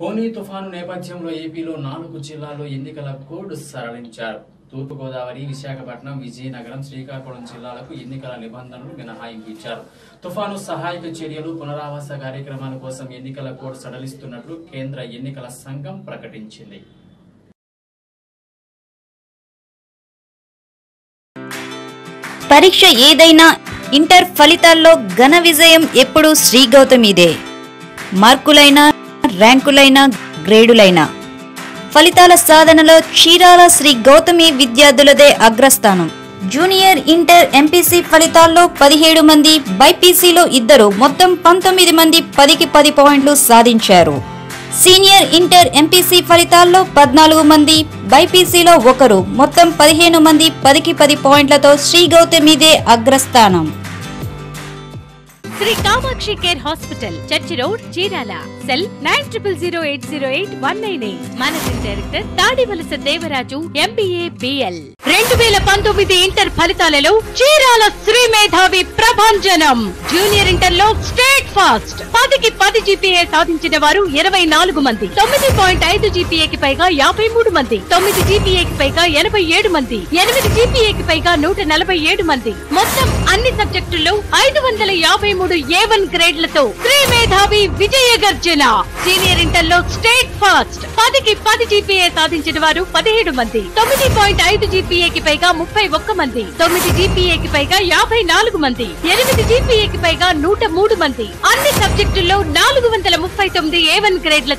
ఫోని తుఫాను నేపథ్యంలో ఏపీలో నాలుగు జిల్లాల్లో ఎన్నికల కోడ్ సరళించారు తూర్పుగోదావరి విశాఖపట్నం విజయనగరం శ్రీకాకుళం జిల్లాలకు ఎన్నికల నిబంధనలు మినహాయింపు ఇచ్చారు తుఫాను సహాయక చర్యలు పునరావాస కార్యక్రమాల కోసం ఎన్నికల కోడ్ సడలిస్తున్నట్లు కేంద్ర ఎన్నికల సంఘం ప్రకటించింది. పరీక్ష ఏదైనా ఇంటర్ ఫలితాల్లో ఘన విజయం ఎప్పుడూ శ్రీ గౌతమిదే మార్కులైనా ర్యాంకులైనా గ్రేడులైనా. ఫలితాల సాధనలో చీరాల శ్రీ గౌతమి విద్యార్థులదే అగ్రస్థానం. జూనియర్ ఇంటర్ ఎంపీసీ ఫలితాల్లో పదిహేడు మంది బైపీసీలో ఇద్దరు మొత్తం పంతొమ్మిది మంది పదికి పది పాయింట్లు సాధించారు. సీనియర్ ఇంటర్ ఎంపీసీ ఫలితాల్లో పద్నాలుగు మంది బైపీసీలో ఒకరు మొత్తం పదిహేను మంది పదికి పది పాయింట్లతో శ్రీ గౌతమిదే అగ్రస్థానం. Sri Kamakshi care hospital church road Chirala. Cell nine triple zero eight zero eight one nine eight. Managing director Tadivalasa Devaraju MBA BL రెండు వేల పంతొమ్మిది ఇంటర్ ఫలితాలలో చీరాల శ్రీ మేధావి ప్రభంజనం. జూనియర్ ఇంటర్లో స్టేట్ ఫాస్ట్. పదికి పది జీపీఏ సాధించిన వారు ఇరవై నాలుగు మంది. తొమ్మిది పాయింట్ ఐదు జీపీఏకి పైగా యాభై మూడు మంది. తొమ్మిది జీపీఏకి పైగా ఎనభై ఏడు మంది. ఎనిమిది జీపీఏకి పైగా నూట నలభై ఏడు మంది. మొత్తం అన్ని సబ్జెక్టుల్లో ఐదు వందల యాభై మూడు ఏ వన్ గ్రేడ్లతో శ్రీ మేధావి విజయ గర్జన సీనియర్ ఇంటర్లో స్టేట్ ఫాస్ట్. పదికి పది జీపీఏ సాధించిన వారు పదిహేడు మంది. తొమ్మిది పాయింట్ ఐదు జీపీఏకి పైగా ముప్పై ఒక్క మంది తొమ్మిది జీపీఏకి పైగా యాభై నాలుగు మంది ఎనిమిది జీపీఏకి పైగా నూట మూడు మంది. అన్ని సబ్జెక్టుల్లో నాలుగు వందల ముప్పై తొమ్మిది ఏ వన్ గ్రేడ్ల